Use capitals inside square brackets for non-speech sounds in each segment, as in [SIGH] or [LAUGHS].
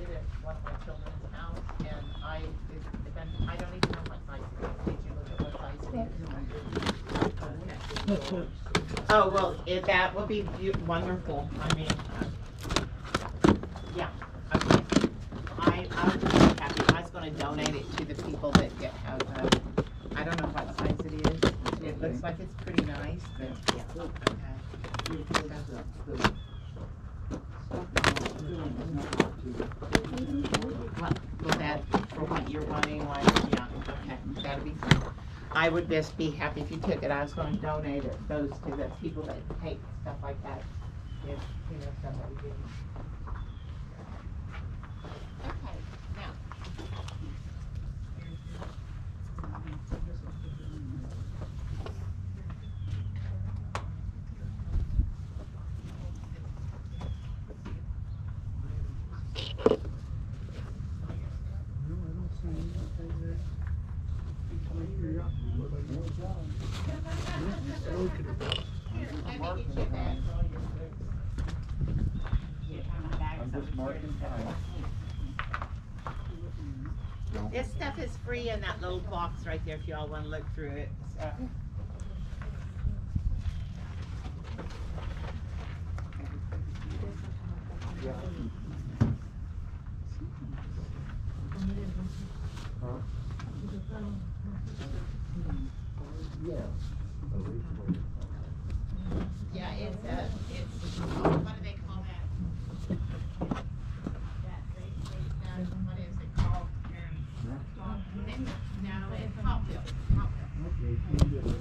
Somebody left it at one of my children's house and I, it, it been, I don't even know what size it is. Did you look at what size it is? Oh, well, it, that would be beau- wonderful. I mean, uh, yeah. okay. I, I was really happy. I was gonna donate it to the people that get, have, uh, I don't know what size it is. It looks like it's pretty nice, but, yeah, okay. Well, will that, for what you're wanting, like, yeah, okay, that'd be fine. I would just be happy if you took it, I was gonna donate it, those to the people that take stuff like that, if, you know, somebody didn't. Okay, now. Let me get you that for all your books. Here, my bag's I'm just over here. marking time. This stuff is free in that little box right there if y'all wanna look through it, so. Yeah. Yeah, it's a, it's, what do they call that? That, they, they, that, what is it called? Um, No, it's Hot Wheels, Hot Wheels.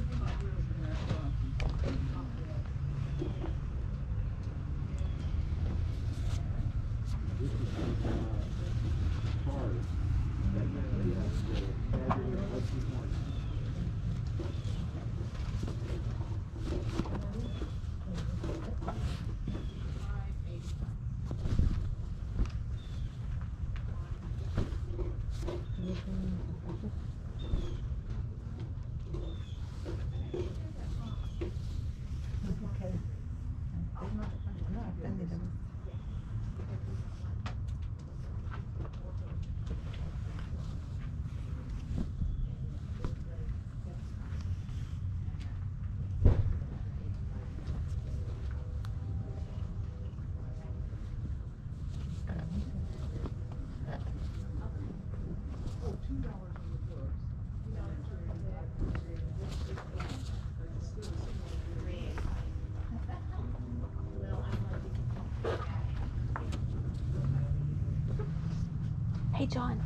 Hey, John.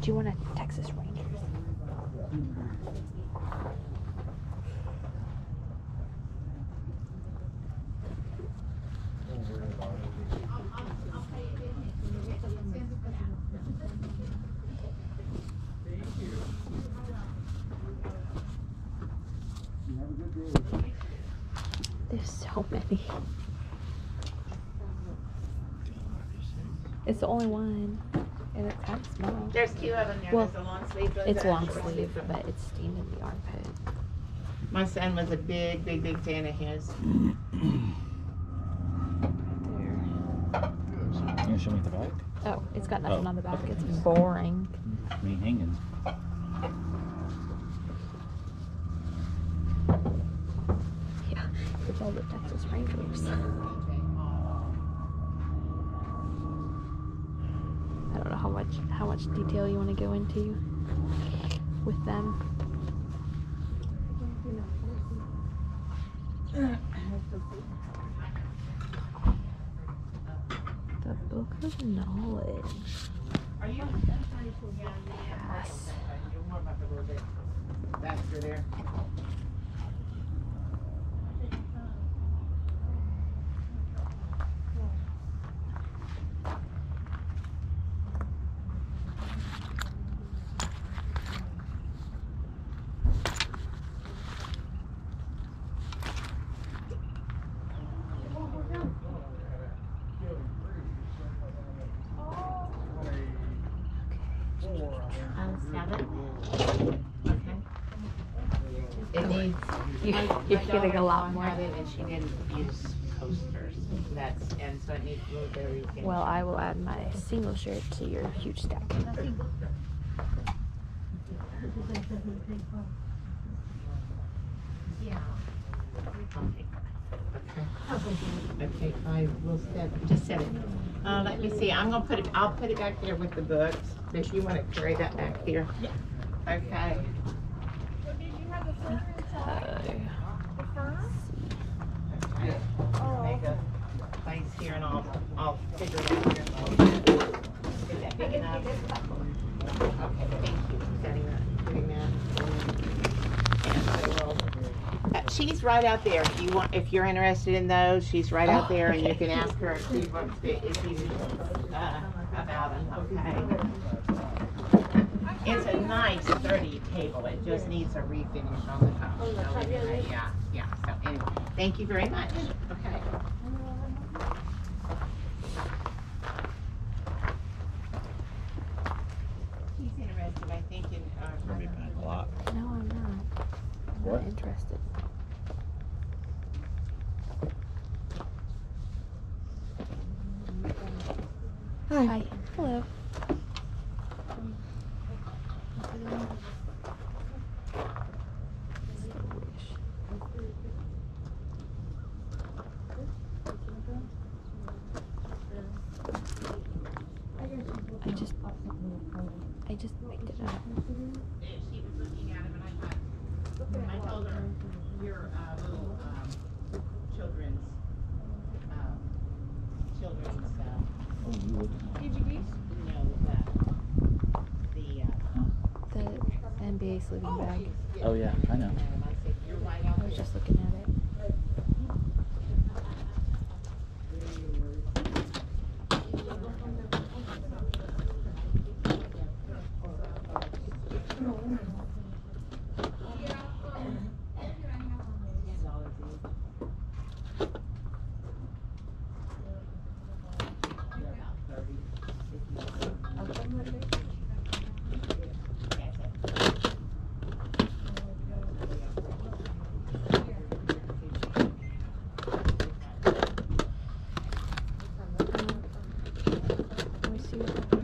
Do you want a Texas Rangers? There's so many. It's the only one, and it's kind of small. There's two of them there, Well, there's a long sleeve. there's It's long short sleeve, but it's steamed in the armpit. My son was a big, big, big fan of his. There. You gonna show me the back? Oh, it's got nothing Oh, on the back. okay. It's boring. Me hanging. Yeah, it's all the Texas Rangers. [LAUGHS] I don't know how much how much detail you want to go into with them. The book of knowledge. Are you? Yes. You'll warm up a little bit. Faster there. Oh, seven? Okay. It needs. You, my- you're my getting a lot daughter-in-law more. had it And she didn't use coasters, that's, and so it needs blueberry. and- Well, I will add my single shirt to your huge stack. Yeah. Okay, I will set, just set it. Uh, let me see, I'm gonna put it, I'll put it back there with the books. Does you wanna carry that back there? Yeah. Okay. Make a place here and I'll, figure it out thank you uh, She's right out there. If you want, if you're interested in those, she's right out there, and you can ask her if wants to, if you uh, about them. Okay. It's a nice, sturdy table. It just needs a refinish on the top. So yeah, yeah. So anyway, thank you very much. Okay. He's interested, I think, in. Uh, Gonna be paying a lot. No, I'm not. I'm What? not interested. I just, picked it up. she was looking at him and I thought, I told her, your, uh, little, um, children's, um, children's, uh, Did you you know, the, the, uh. The NBA sleeping bag. Oh, yeah, I know. I said, you're right out I was just looking at it. Let me see what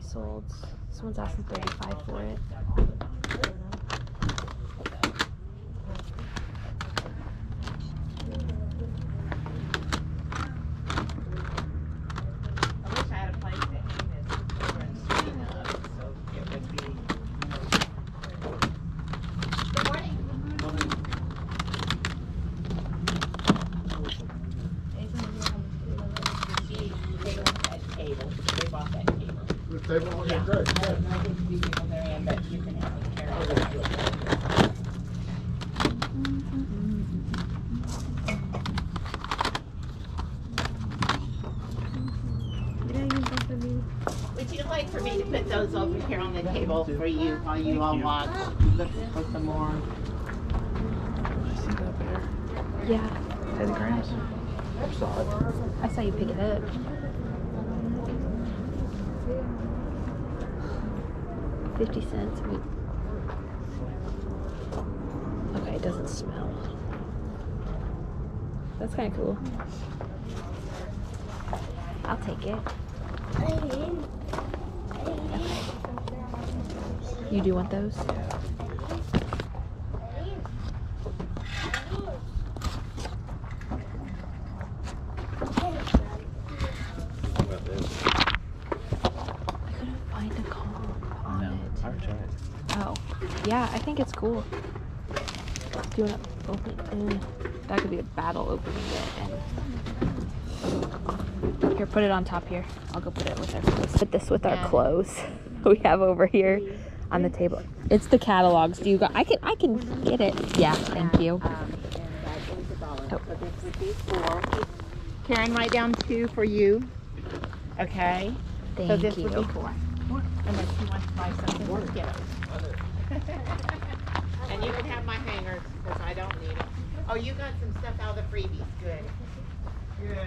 Solds. Someone's asking 35 for it. I wish I had a place to hang this children's screen up, so it would be. Good morning. She, they bought that table, they bought that table. The table, okay, Yeah. great. I don't know which you people they're in, but you can have it carried. Would you like for me to put those over here on the table for you while you all watch? Look for some more. I see that bear. Yeah, Teddy Grahams. I saw it. I saw you pick it up. Fifty cents. Wait. Okay, it doesn't smell. That's kind of cool. I'll take it. Okay. You do want those? What about this? I couldn't find a comp on No, it. I tried. Oh, yeah, I think it's cool. Do you want to open? Mm, that could be a battle opening it. And here, put it on top here. I'll go put it with our clothes. Put this with our clothes [LAUGHS] we have over here on the table. It's the catalogs. Do you got? I can. I can get it. Yeah, thank you. Um, and that is a dollar. Oh. So this would be four. Karen, write down two for you. Okay? So Thank this would you. be four. Unless you want to buy something more Skittles. [LAUGHS] And you can have my hangers, because I don't need them. Oh, you got some stuff out of the freebies, good. Good.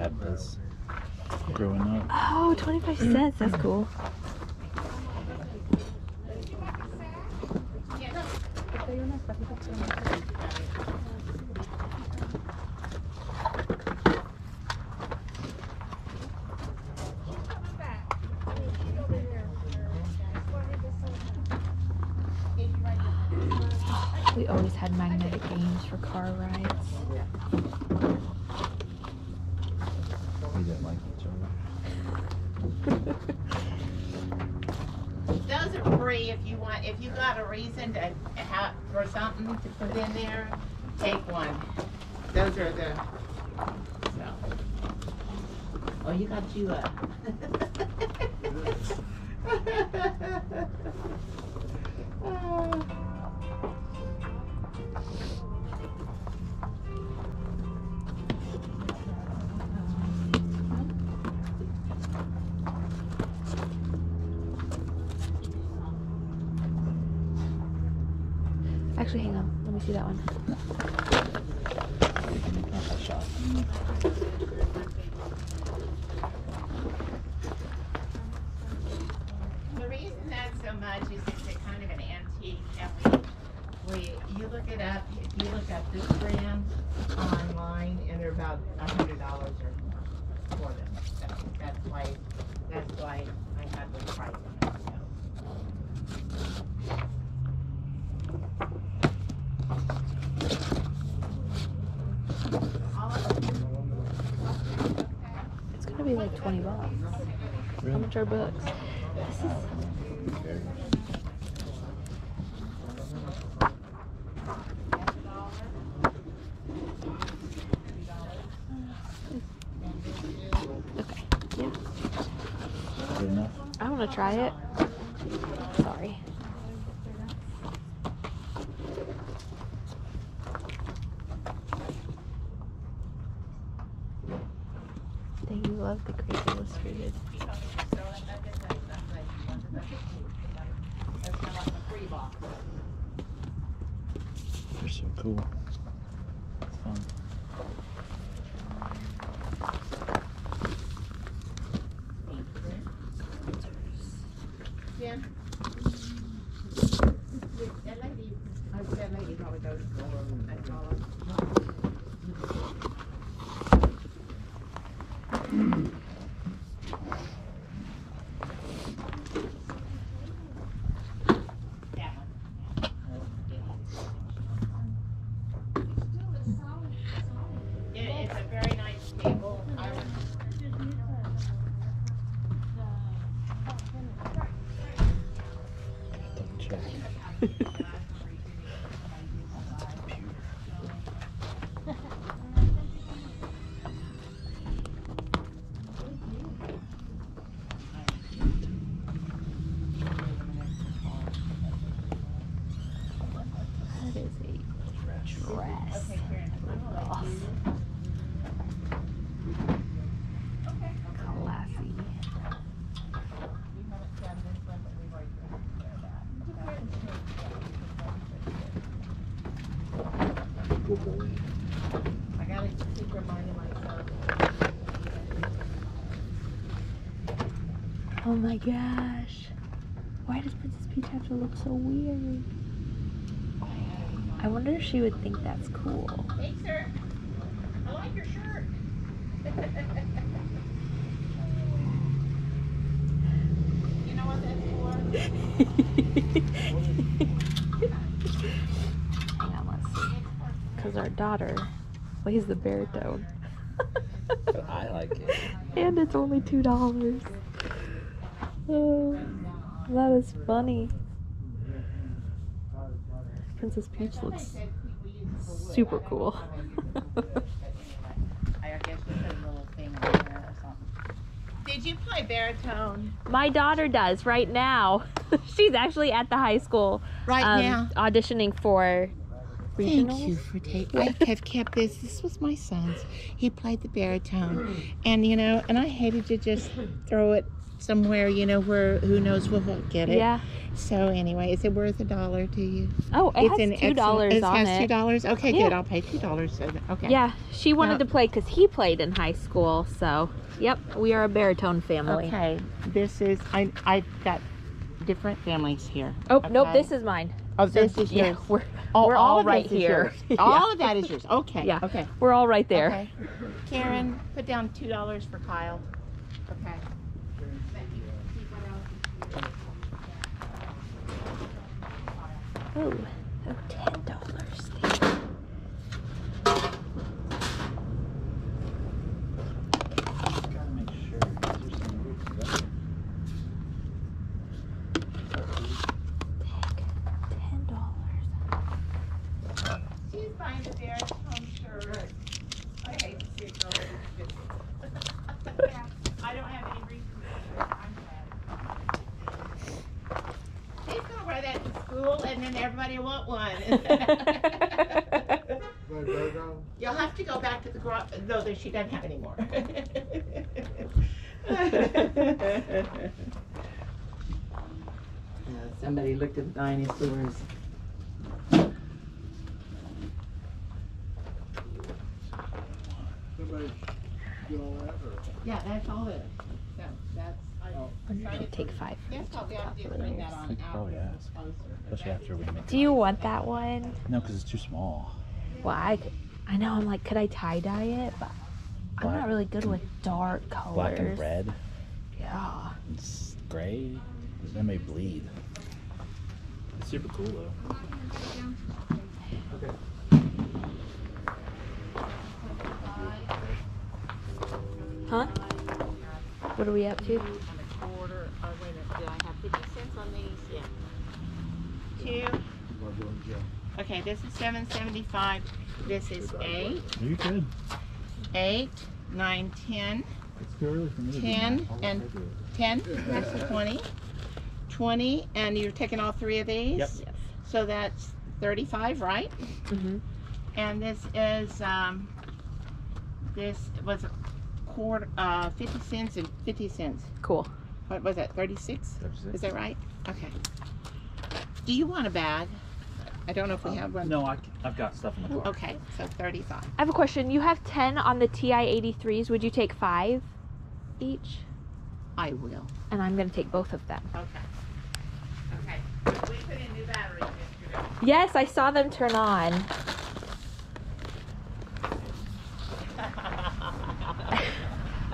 had this growing up. 25 cents. That's cool. We always had magnetic games for car rides. We didn't like each other. Those are free if you want, if you got a reason to have, for something to put in there, take one. Those are the, so. Oh, you got you a. [LAUGHS] Actually, hang on. Let me see that one. The reason that's so much is it's kind of an antique, we, we, you look it up, if you look up this brand online, and they're about a hundred dollars or more for them. So that's why, that's why I had the price on it, so. All of them. It's gonna be like 20 bucks. How much are books? This is Okay. okay. Yeah, Good enough. I want to try it. They're so cool. It's fun. Yeah. That lady, uh, that lady probably goes for them as well. That one. It, it's a very nice table. I would Double Good boy. I gotta keep reminding myself. Oh my gosh. Why does Princess Peach have to look so weird? I wonder if she would think that's cool. Hey, sir. I like your shirt. [LAUGHS] you know what that's Hang [LAUGHS] on, let's see. Because our daughter plays the baritone. But [LAUGHS] I like it. and it's only two dollars. Oh, that is funny. Princess Peach looks super cool. [LAUGHS] I guess we put a little thing on there or something. Did you play baritone? My daughter does right now. [LAUGHS] She's actually at the high school Right um, now. auditioning for regionals. Thank you for taking. [LAUGHS] I have kept this. This was my son's. He played the baritone, and you know, and I hated to just throw it somewhere, you know, where who knows will get it. Yeah. So anyway, is it worth a dollar to you? Oh, it has two excellent- dollars It on has two dollars. Okay, Yeah. good. I'll pay two dollars. Okay. Yeah, she wanted Now- to play because he played in high school. So, yep, we are a baritone family. Okay. This is I. I got different families here. Oh nope, this is mine of this is yours. Yeah, [LAUGHS] we're, we're all, all right here. [LAUGHS] yeah. All of that is yours. Okay. Yeah. Okay. We're all right there. Okay. Karen, put down two dollars for Kyle. Okay. Oh, oh, She's buying the baritone shirt. I hate to see it go over to fifty. I don't have any reason to. I'm glad. She's gonna wear that to school and then everybody will want one. [LAUGHS] You'll have to go back to the garage. No, there- she doesn't have any more. [LAUGHS] [LAUGHS] Uh, Somebody looked at the dinosaurs. Yeah, that's all it is. So that's. I'm gonna take five. Yes, I'll be able to bring that on Oh, out. yeah. Especially after we make Do you want that one? No, because it's too small. Well, I, could- I know. I'm like, could I tie dye it? But I'm Black. not really good with dark colors. Black and red. Yeah. It's gray. That may bleed. It's super cool though. Huh? What are we up to? Quarter, oh, wait a minute, do I have fifty cents on these? Yeah. Two. Okay, this is seven seventy-five. This is eight, You good? eight, nine, ten, It's too early for me. Ten and- ten, that's the twenty. Twenty, and you're taking all three of these? Yep. So that's thirty-five, right? Mm-hmm. And this is, um, this was a quarter, uh, fifty cents and fifty cents. Cool. What was that, thirty-six? Thirty-six. Is that right? Okay. Do you want a bag? I don't know if we have one. No, I, I've got stuff in the car. Okay, so thirty-five. I have a question. You have 10 on the TI 83s. Would you take five each? I will. And I'm going to take both of them. Okay. Okay. We put in new batteries yesterday. Yes, I saw them turn on.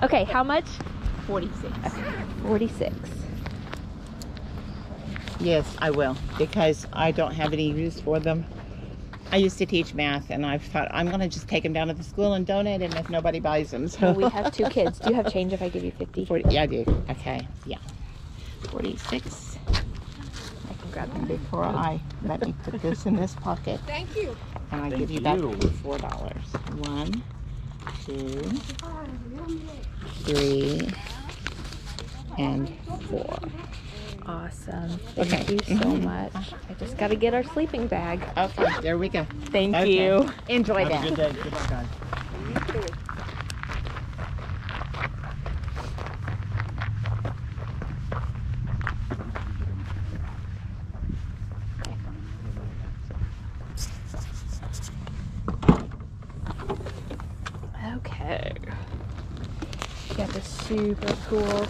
Okay, how much? Forty-six. 46. Yes, I will, because I don't have any use for them. I used to teach math, and I thought I'm gonna just take them down to the school and donate them if nobody buys them. So Well, we have two kids. Do you have change if I give you 50? 40, yeah, I do. Okay, yeah. Forty-six. I can grab them before I let me put this in this pocket. Thank you. And I Thank give you back four dollars. One, two, three, and four. Awesome. Thank Okay. you so Mhm. much. I just got to get our sleeping bag. Okay, there we go. Thank Okay. you. Enjoy Have that. a good day. Good luck, guys. Okay. Got the super cool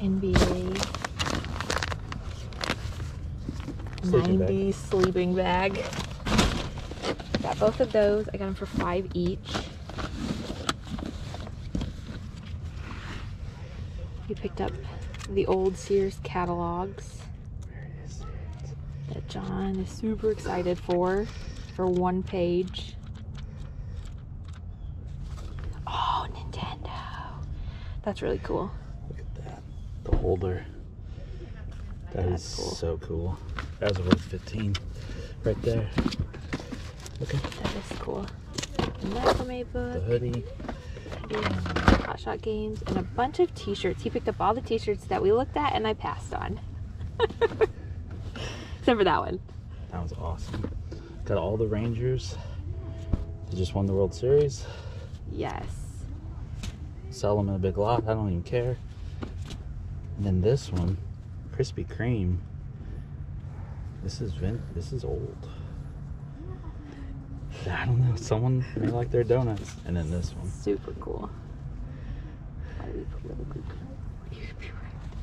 NBA Sleeping bag. 90 sleeping bag. Got both of those. I got them for five each. You picked up the old Sears catalogs that John is super excited for for one page. Oh, Nintendo. That's really cool. Look at that. The holder. That is That's cool. so cool. That was worth 15 right there. Okay. That is cool. Macrame The book, hoodie. Hot Shot games, and a bunch of T-shirts. He picked up all the T-shirts that we looked at, and I passed on. [LAUGHS] Except for that one. That was awesome. Got all the Rangers. They just won the World Series. Yes. Sell them in a big lot. I don't even care. And then this one, Krispy Kreme. This is vin. This is old. I don't know. Someone may like their donuts. And then this one. Super cool. [LAUGHS]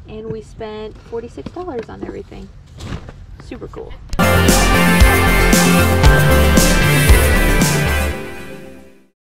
And we spent $46 on everything. Super cool.